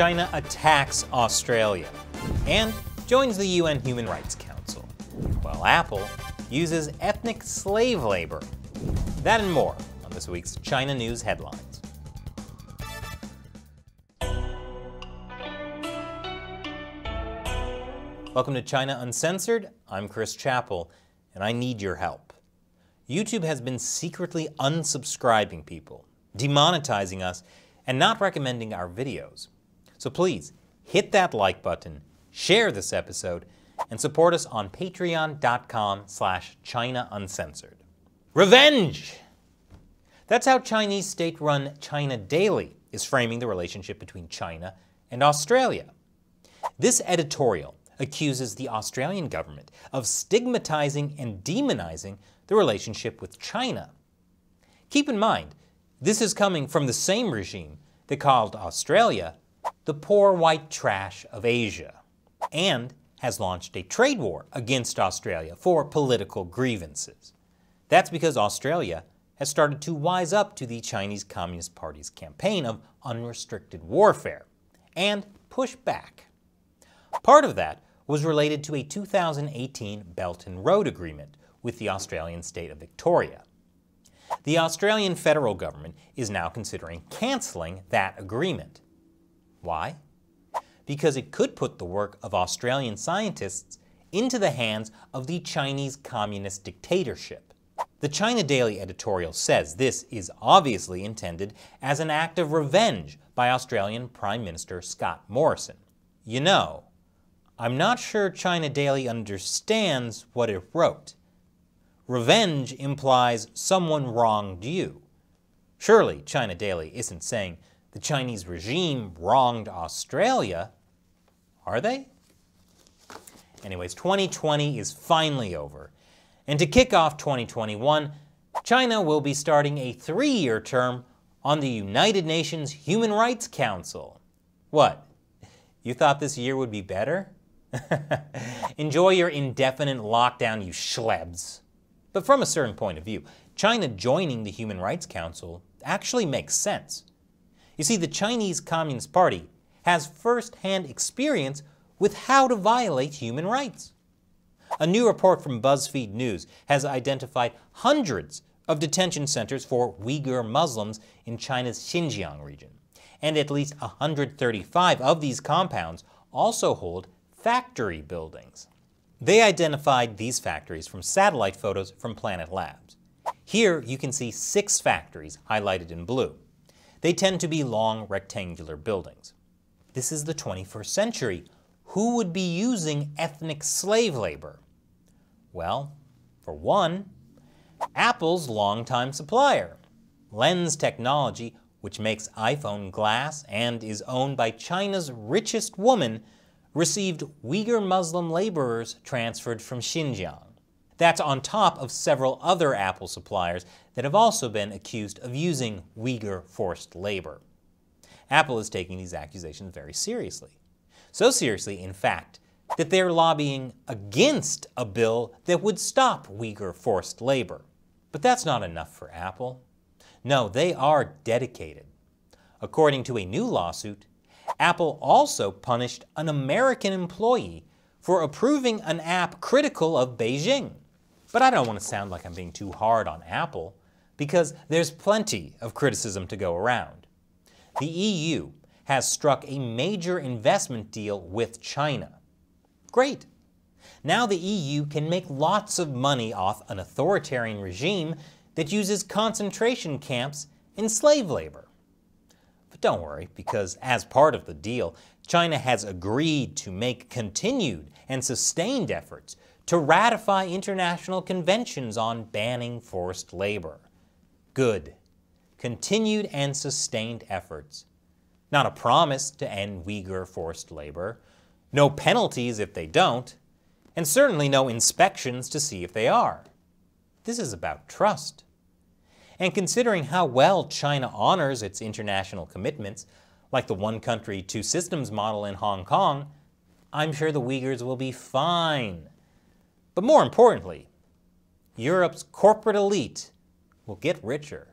China attacks Australia and joins the UN Human Rights Council, while Apple uses ethnic slave labor. That and more on this week's China News headlines. Welcome to China Uncensored. I'm Chris Chappell, and I need your help. YouTube has been secretly unsubscribing people, demonetizing us, and not recommending our videos. So please, hit that like button, share this episode, and support us on patreon.com slash China Uncensored. Revenge! That's how Chinese state-run China Daily is framing the relationship between China and Australia. This editorial accuses the Australian government of stigmatizing and demonizing the relationship with China. Keep in mind, this is coming from the same regime that called Australia the poor white trash of Asia and has launched a trade war against Australia for political grievances. That's because Australia has started to wise up to the Chinese Communist Party's campaign of unrestricted warfare and push back. Part of that was related to a 2018 Belt and Road Agreement with the Australian state of Victoria. The Australian federal government is now considering cancelling that agreement. Why? Because it could put the work of Australian scientists into the hands of the Chinese communist dictatorship. The China Daily editorial says this is obviously intended as an act of revenge by Australian Prime Minister Scott Morrison. You know, I'm not sure China Daily understands what it wrote. Revenge implies someone wronged you. Surely China Daily isn't saying the Chinese regime wronged Australia, are they? Anyways, 2020 is finally over. And to kick off 2021, China will be starting a three year term on the United Nations Human Rights Council. What? You thought this year would be better? Enjoy your indefinite lockdown, you schlebs. But from a certain point of view, China joining the Human Rights Council actually makes sense. You see, the Chinese Communist Party has first-hand experience with how to violate human rights. A new report from BuzzFeed News has identified hundreds of detention centers for Uyghur Muslims in China's Xinjiang region, and at least 135 of these compounds also hold factory buildings. They identified these factories from satellite photos from Planet Labs. Here you can see six factories highlighted in blue. They tend to be long rectangular buildings. This is the 21st century. Who would be using ethnic slave labor? Well, for one, Apple's longtime supplier, Lens Technology, which makes iPhone glass and is owned by China's richest woman, received Uyghur Muslim laborers transferred from Xinjiang. That's on top of several other Apple suppliers that have also been accused of using Uyghur forced labor. Apple is taking these accusations very seriously. So seriously, in fact, that they're lobbying against a bill that would stop Uyghur forced labor. But that's not enough for Apple. No, they are dedicated. According to a new lawsuit, Apple also punished an American employee for approving an app critical of Beijing. But I don't want to sound like I'm being too hard on Apple, because there's plenty of criticism to go around. The EU has struck a major investment deal with China. Great. Now the EU can make lots of money off an authoritarian regime that uses concentration camps and slave labor. But don't worry, because as part of the deal, China has agreed to make continued and sustained efforts to ratify international conventions on banning forced labor. Good. Continued and sustained efforts. Not a promise to end Uyghur forced labor, no penalties if they don't, and certainly no inspections to see if they are. This is about trust. And considering how well China honors its international commitments, like the one country, two systems model in Hong Kong, I'm sure the Uyghurs will be fine. But more importantly, Europe's corporate elite will get richer.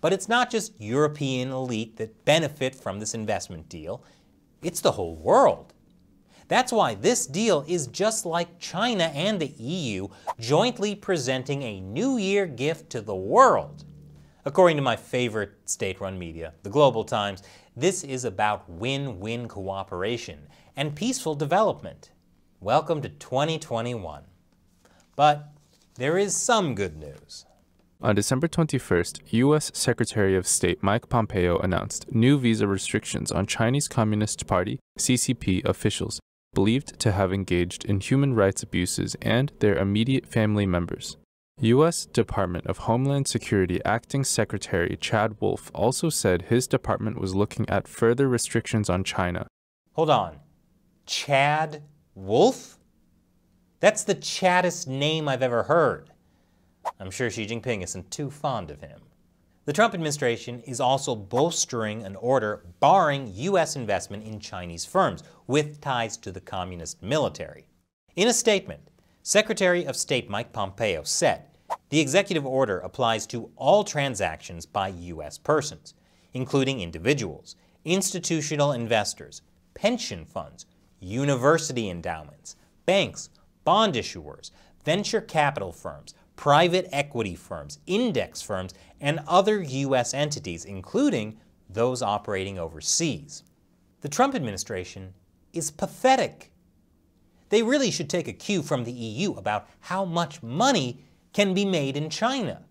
But it's not just European elite that benefit from this investment deal, it's the whole world. That's why this deal is just like China and the EU jointly presenting a New Year gift to the world. According to my favorite state run media, the Global Times, this is about win win cooperation and peaceful development. Welcome to 2021. But there is some good news. On December 21st, U.S. Secretary of State Mike Pompeo announced new visa restrictions on Chinese Communist Party CCP officials believed to have engaged in human rights abuses and their immediate family members. U.S. Department of Homeland Security Acting Secretary Chad Wolf also said his department was looking at further restrictions on China. Hold on. Chad Wolf? That's the Chaddest name I've ever heard. I'm sure Xi Jinping isn't too fond of him. The Trump administration is also bolstering an order barring U.S. investment in Chinese firms with ties to the communist military. In a statement, Secretary of State Mike Pompeo said the executive order applies to all transactions by U.S. persons, including individuals, institutional investors, pension funds, university endowments, banks, bond issuers, venture capital firms, private equity firms, index firms, and other U.S. entities, including those operating overseas. The Trump administration is pathetic. They really should take a cue from the EU about how much money can be made in China.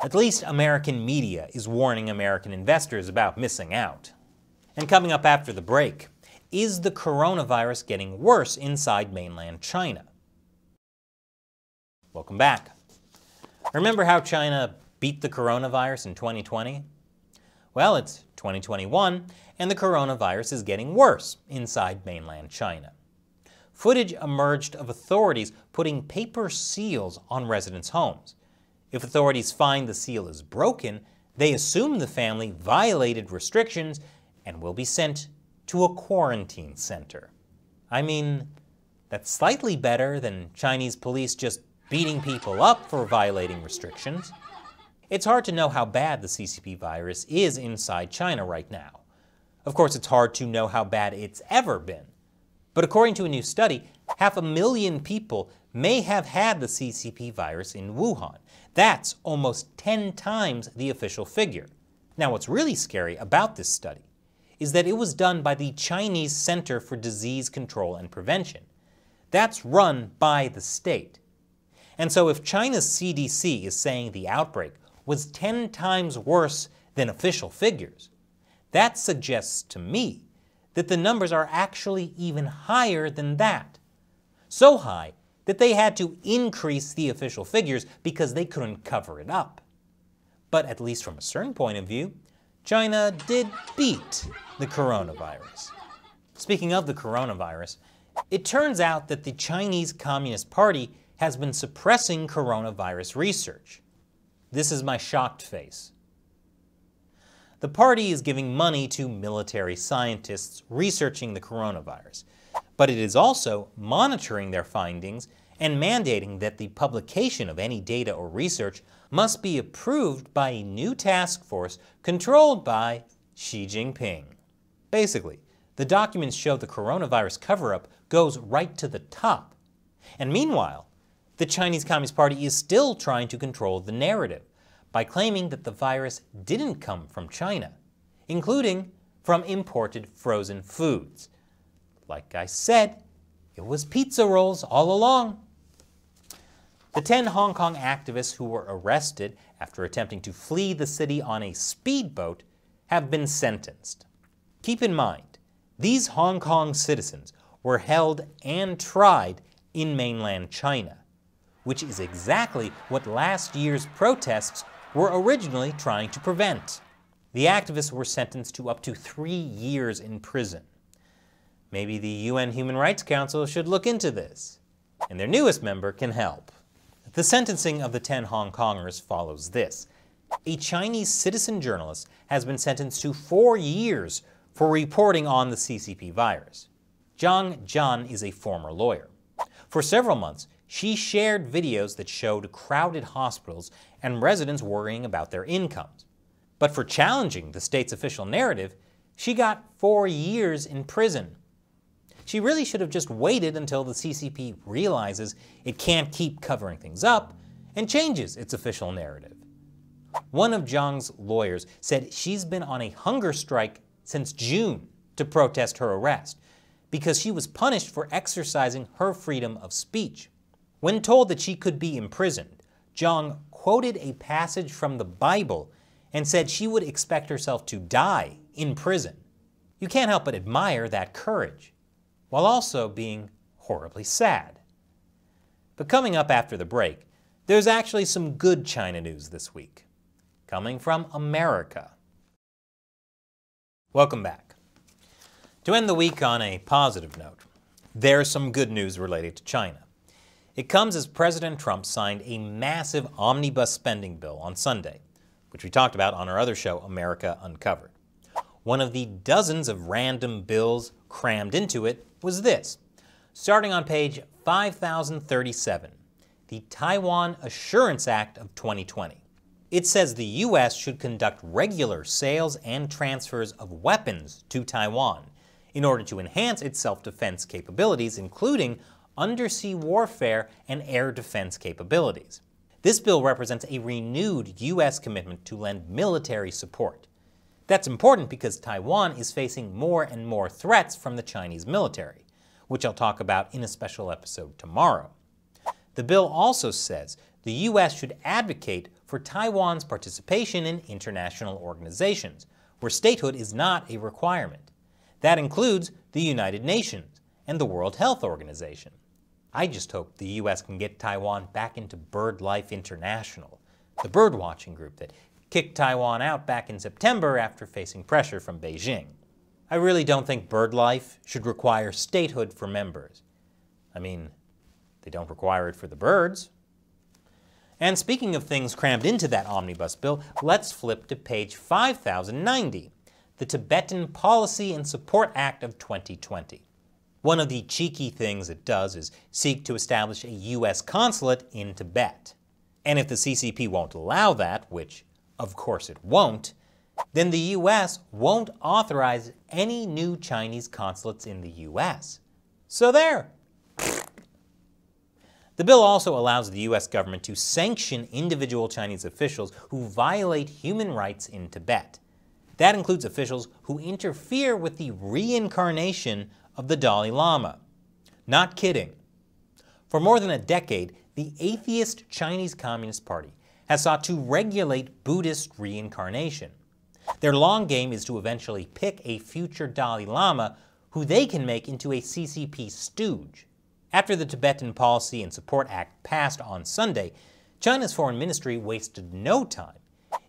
At least American media is warning American investors about missing out. And coming up after the break, is the coronavirus getting worse inside mainland China? Welcome back. Remember how China beat the coronavirus in 2020? Well, it's 2021, and the coronavirus is getting worse inside mainland China. Footage emerged of authorities putting paper seals on residents' homes. If authorities find the seal is broken, they assume the family violated restrictions and will be sent to a quarantine center. I mean, that's slightly better than Chinese police just beating people up for violating restrictions. It's hard to know how bad the CCP virus is inside China right now. Of course, it's hard to know how bad it's ever been. But according to a new study, half a million people may have had the CCP virus in Wuhan. That's almost 10 times the official figure. Now, what's really scary about this study is that it was done by the Chinese Center for Disease Control and Prevention. That's run by the state. And so if China's CDC is saying the outbreak was 10 times worse than official figures, that suggests to me that the numbers are actually even higher than that. So high that they had to increase the official figures because they couldn't cover it up. But at least from a certain point of view, China did beat the coronavirus. Speaking of the coronavirus, it turns out that the Chinese Communist Party has been suppressing coronavirus research. This is my shocked face. The party is giving money to military scientists researching the coronavirus, but it is also monitoring their findings and mandating that the publication of any data or research must be approved by a new task force controlled by Xi Jinping. Basically, the documents show the coronavirus cover up goes right to the top. And meanwhile, the Chinese Communist Party is still trying to control the narrative by claiming that the virus didn't come from China, including from imported frozen foods. Like I said, it was pizza rolls all along. The 10 Hong Kong activists who were arrested after attempting to flee the city on a speedboat have been sentenced. Keep in mind, these Hong Kong citizens were held and tried in mainland China which is exactly what last year's protests were originally trying to prevent. The activists were sentenced to up to three years in prison. Maybe the UN Human Rights Council should look into this, and their newest member can help. The sentencing of the 10 Hong Kongers follows this. A Chinese citizen journalist has been sentenced to four years for reporting on the CCP virus. Zhang Zhan is a former lawyer. For several months, she shared videos that showed crowded hospitals and residents worrying about their incomes. But for challenging the state's official narrative, she got four years in prison. She really should have just waited until the CCP realizes it can't keep covering things up and changes its official narrative. One of Zhang's lawyers said she's been on a hunger strike since June to protest her arrest because she was punished for exercising her freedom of speech. When told that she could be imprisoned, Zhang quoted a passage from the Bible and said she would expect herself to die in prison. You can't help but admire that courage while also being horribly sad. But coming up after the break, there's actually some good China news this week, coming from America. Welcome back. To end the week on a positive note, there's some good news related to China. It comes as President Trump signed a massive omnibus spending bill on Sunday, which we talked about on our other show, America Uncovered. One of the dozens of random bills crammed into it was this. Starting on page 5037, the Taiwan Assurance Act of 2020. It says the U.S. should conduct regular sales and transfers of weapons to Taiwan in order to enhance its self defense capabilities, including undersea warfare and air defense capabilities. This bill represents a renewed U.S. commitment to lend military support. That's important because Taiwan is facing more and more threats from the Chinese military, which I'll talk about in a special episode tomorrow. The bill also says the U.S. should advocate for Taiwan's participation in international organizations, where statehood is not a requirement. That includes the United Nations and the World Health Organization. I just hope the U.S. can get Taiwan back into BirdLife International, the birdwatching group that kicked Taiwan out back in September after facing pressure from Beijing. I really don't think bird life should require statehood for members. I mean, they don't require it for the birds. And speaking of things crammed into that omnibus bill, let's flip to page 5090, the Tibetan Policy and Support Act of 2020. One of the cheeky things it does is seek to establish a U.S. consulate in Tibet. And if the CCP won't allow that, which of course it won't, then the U.S. won't authorize any new Chinese consulates in the U.S. So there. The bill also allows the U.S. government to sanction individual Chinese officials who violate human rights in Tibet. That includes officials who interfere with the reincarnation of the Dalai Lama. Not kidding. For more than a decade, the atheist Chinese Communist Party has sought to regulate Buddhist reincarnation. Their long game is to eventually pick a future Dalai Lama who they can make into a CCP stooge. After the Tibetan Policy and Support Act passed on Sunday, China's foreign ministry wasted no time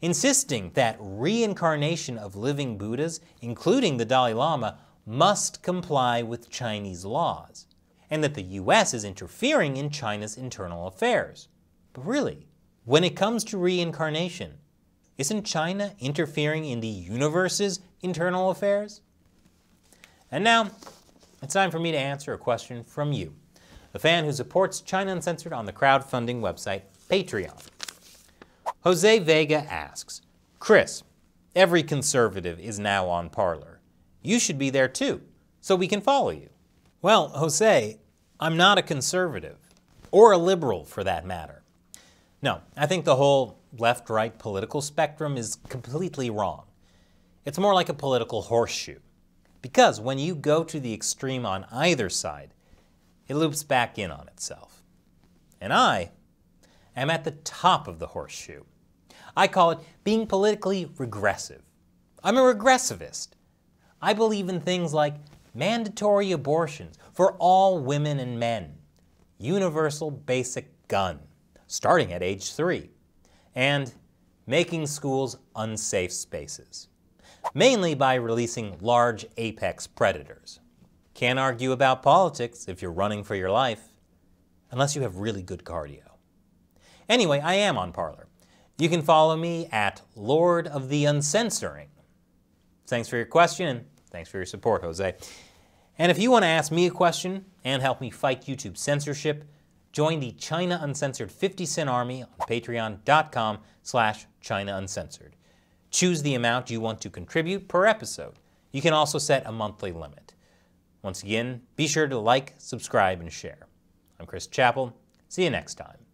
insisting that reincarnation of living Buddhas, including the Dalai Lama, must comply with Chinese laws, and that the U.S. is interfering in China's internal affairs. But really, when it comes to reincarnation, isn't China interfering in the universe's internal affairs? And now, it's time for me to answer a question from you, a fan who supports China Uncensored on the crowdfunding website Patreon. Jose Vega asks, Chris, every conservative is now on Parler. You should be there too, so we can follow you. Well, Jose, I'm not a conservative, or a liberal for that matter. No, I think the whole left right political spectrum is completely wrong. It's more like a political horseshoe. Because when you go to the extreme on either side, it loops back in on itself. And I am at the top of the horseshoe. I call it being politically regressive. I'm a regressivist. I believe in things like mandatory abortions for all women and men, universal basic gun, starting at age three, and making schools unsafe spaces, mainly by releasing large apex predators. Can't argue about politics if you're running for your life, unless you have really good cardio. Anyway, I am on Parler. You can follow me at Lord of the Uncensoring. Thanks for your question, and thanks for your support, Jose. And if you want to ask me a question and help me fight YouTube censorship, Join the China Uncensored 50 Cent Army on patreon.com slash China Uncensored. Choose the amount you want to contribute per episode. You can also set a monthly limit. Once again, be sure to like, subscribe, and share. I'm Chris Chappell. See you next time.